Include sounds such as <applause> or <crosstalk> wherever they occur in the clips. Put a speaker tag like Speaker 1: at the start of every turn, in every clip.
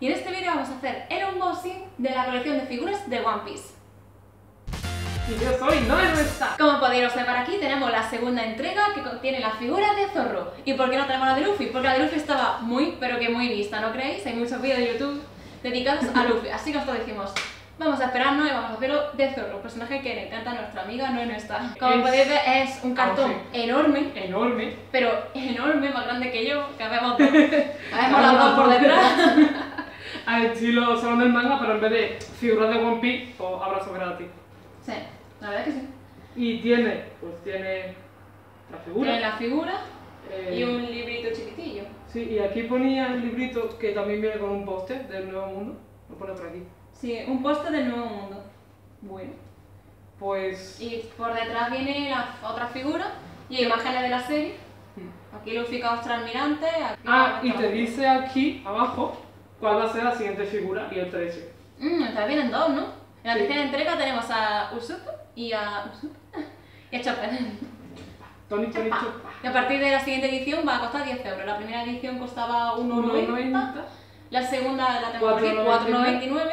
Speaker 1: y en este vídeo vamos a hacer el unboxing de la colección de figuras de One Piece.
Speaker 2: Y yo soy no está.
Speaker 1: Como podéis observar aquí tenemos la segunda entrega que contiene las figuras de Zorro. ¿Y por qué no tenemos la de Luffy? Porque la de Luffy estaba muy, pero que muy vista, ¿no creéis? Hay muchos vídeos de YouTube dedicados a Luffy, así que nosotros dijimos, vamos a esperarnos y vamos a hacerlo de Zorro, un personaje que le encanta a nuestra amiga, no está. Como
Speaker 2: Es-
Speaker 1: podéis ver es un cartón enorme,
Speaker 2: Enorme.
Speaker 1: pero enorme, más grande que yo, que las dos por <laughs> detrás.
Speaker 2: Al estilo salón del manga, pero en vez de figuras de One Piece, pues abrazo gratis.
Speaker 1: Sí, la verdad es que sí.
Speaker 2: Y tiene, pues tiene la figura.
Speaker 1: Tiene la figura
Speaker 2: eh,
Speaker 1: y un librito chiquitillo.
Speaker 2: Sí, y aquí ponía el librito que también viene con un póster del Nuevo Mundo. Lo pone por aquí.
Speaker 1: Sí, un póster del Nuevo Mundo. Bueno.
Speaker 2: Pues.
Speaker 1: Y por detrás viene la otra figura y imágenes de la serie.
Speaker 2: mm.
Speaker 1: Aquí Luffy Castro Almirante. Aquí
Speaker 2: Ah, y te dice aquí abajo cuál va a ser la siguiente figura y el precio.
Speaker 1: Mmm, entonces vienen dos, ¿no? En la
Speaker 2: Sí.
Speaker 1: tercera entrega tenemos a Usopp y a Usopp y a Chopper.
Speaker 2: Tony, Tony, Choppa.
Speaker 1: Y a partir de la siguiente edición va a costar 10 euros. La primera edición costaba 1,90.
Speaker 2: 1,90.
Speaker 1: La segunda la tenemos aquí, 4,99.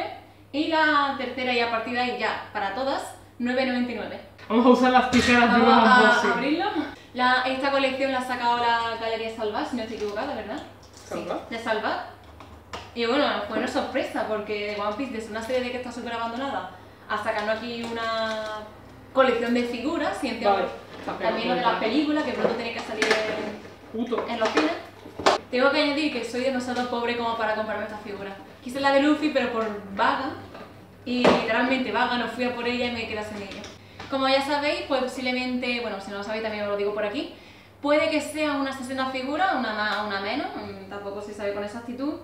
Speaker 1: Y la tercera y a partir de ahí ya, para todas, 9,99.
Speaker 2: Vamos a usar las tijeras de
Speaker 1: Vamos a
Speaker 2: unboxing.
Speaker 1: abrirlo. La- esta colección la ha sacado la Galería Salvat, si no estoy equivocada, ¿verdad?
Speaker 2: ¿Salvat?
Speaker 1: Sí, de Salvat. Y bueno, fue una sorpresa porque One Piece, desde una serie de que está súper abandonada, a sacarnos aquí una colección de figuras, y
Speaker 2: Vale.
Speaker 1: también lo de las películas, que pronto tiene que salir en, en los cines. Tengo que añadir que soy demasiado pobre como para comprarme esta figura. Quise la de Luffy, pero por vaga, y literalmente vaga, no fui a por ella y me quedé sin ella. Como ya sabéis, pues posiblemente, bueno, si no lo sabéis también os lo digo por aquí, puede que sea una 60 figura, una más, una menos, mm, tampoco se sabe con exactitud.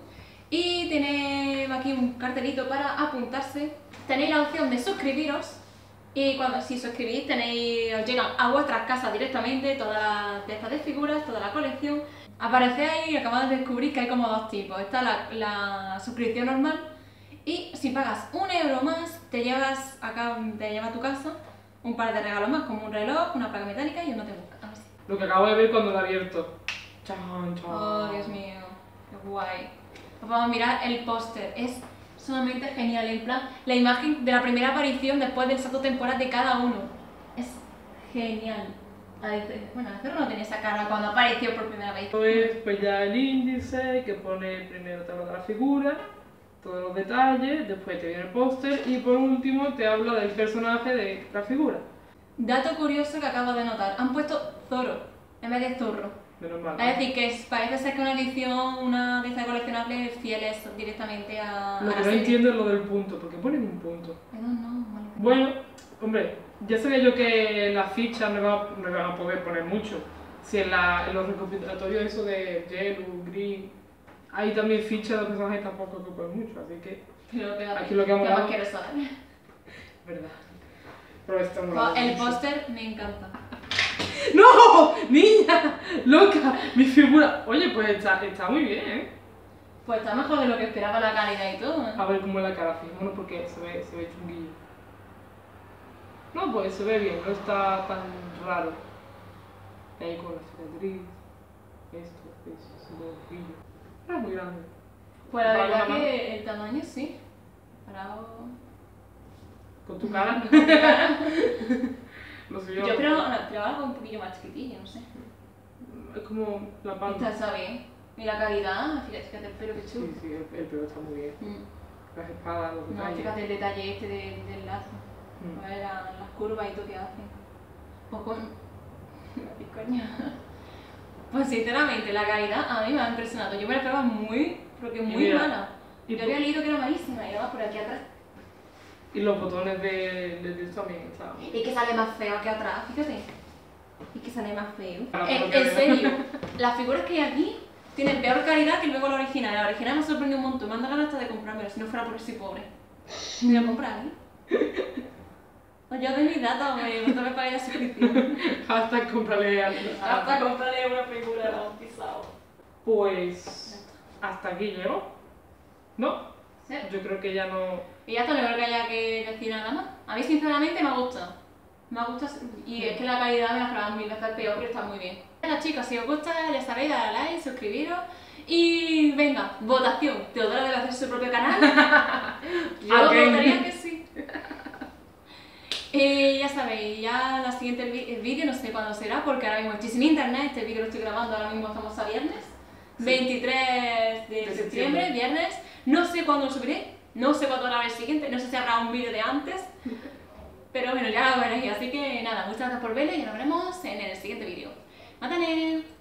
Speaker 1: Y tiene aquí un cartelito para apuntarse. Tenéis la opción de suscribiros y cuando si suscribís tenéis, os llegan a vuestras casas directamente todas las de estas de figuras, toda la colección. Aparece ahí y acabamos de descubrir que hay como dos tipos. Está la, la suscripción normal y si pagas un euro más te llevas acá, te lleva a tu casa un par de regalos más como un reloj, una placa metálica y un no te busca.
Speaker 2: Lo que acabo de ver cuando lo he abierto. Chan, chan.
Speaker 1: Oh, Dios mío, qué guay. Pues vamos a mirar el póster, es sumamente genial. En plan, la imagen de la primera aparición después del salto temporal de cada uno. Es genial. A veces- Bueno, a veces no tenía esa cara cuando apareció por primera vez.
Speaker 2: Esto es pues ya el índice que pone primero te habla de la figura, todos los detalles, después te viene el póster y por último te habla del personaje de la figura.
Speaker 1: Dato curioso que acabo de notar, han puesto Zoro en vez de Zorro.
Speaker 2: Menos mal.
Speaker 1: Es decir, que es- parece ser que una edición, una de estas coleccionables fieles directamente a,
Speaker 2: Lo
Speaker 1: a
Speaker 2: que no entiendo es lo del punto, porque ponen un punto.
Speaker 1: Mal.
Speaker 2: Bueno, hombre, ya sabía yo que las fichas no iban a poder poner mucho. Si en, la, en los recopilatorios eso de Yellow, Green, hay también fichas de personajes tampoco que ponen mucho, así que,
Speaker 1: Pero
Speaker 2: Aquí lo que hemos
Speaker 1: ¿qué más
Speaker 2: dado-
Speaker 1: quieres saber? <laughs>
Speaker 2: verdad. Pero esto no
Speaker 1: Oh, el póster me encanta.
Speaker 2: ¡No! ¡Niña! ¡Loca! Mi figura. Oye, pues está, está muy bien, ¿eh?
Speaker 1: Pues está mejor de lo que esperaba la calidad y todo. ¿eh?
Speaker 2: A ver cómo es la cara bueno, porque se ve, se ve chunguillo. No, pues se ve bien, no está tan raro. Ahí con la cicatriz, esto, eso, se ve. No es muy grande.
Speaker 1: Pues la verdad que el tamaño sí. Parado.
Speaker 2: Con tu cara. <laughs> <laughs> Lo suyo.
Speaker 1: Yo creo, no, esperaba algo un poquillo más chiquitillo, no sé.
Speaker 2: Es como la
Speaker 1: Esta
Speaker 2: palma.
Speaker 1: está bien. Y la calidad, fíjate, el pelo que chulo.
Speaker 2: Sí, sí, el, el pelo está muy bien.
Speaker 1: Mm.
Speaker 2: Las espadas, los
Speaker 1: No,
Speaker 2: detalles.
Speaker 1: fíjate el detalle este de- del lazo.
Speaker 2: Mm.
Speaker 1: A ver la- las curvas y todo que hacen. Pues con. Pues sinceramente, la calidad a mí me ha impresionado. Yo me la esperaba muy, porque muy
Speaker 2: mira,
Speaker 1: mala. Yo había leído que era malísima y además por aquí atrás.
Speaker 2: Y los botones de, de, de también estaban.
Speaker 1: Y que sale más feo que atrás, fíjate. Y que sale más feo.
Speaker 2: Para
Speaker 1: En, serio, <laughs> las figuras que hay aquí tienen peor calidad que luego la original. La original me sorprendió un montón. Me han dado ganas hasta de comprármelo si no fuera porque soy pobre. Me voy a comprar, ¿eh? <laughs> Pues yo de mis datos, me gusta me pagué la suscripción. <laughs>
Speaker 2: Hasta comprarle al. a-
Speaker 1: Hasta comprarle una figura bautizado.
Speaker 2: Pues. Hasta aquí llego. ¿No?
Speaker 1: ¿Sí?
Speaker 2: Yo creo que ya no.
Speaker 1: Y ya está, no creo que haya que decir nada más. A mí sinceramente me ha gustado. Me ha gustado y es que la calidad me la esperaba mil veces peor, pero está muy bien. Bueno chicos, si os gusta ya sabéis, darle a like, suscribiros y venga, votación. Teodora debe hacer su propio canal. <laughs> Yo
Speaker 2: Ok.
Speaker 1: votaría que sí. Y ya sabéis, ya la siguiente vídeo no sé cuándo será porque ahora mismo estoy sin internet, este vídeo lo estoy grabando ahora mismo estamos a viernes.
Speaker 2: Sí.
Speaker 1: 23 de,
Speaker 2: De
Speaker 1: septiembre,
Speaker 2: septiembre.
Speaker 1: viernes. No sé cuándo lo subiré, no sé cuándo hará el siguiente, no sé si habrá un vídeo de antes. <laughs> Pero bueno, ya veréis. Así que nada, muchas gracias por verlo y nos veremos en el siguiente vídeo. ¡Mátane!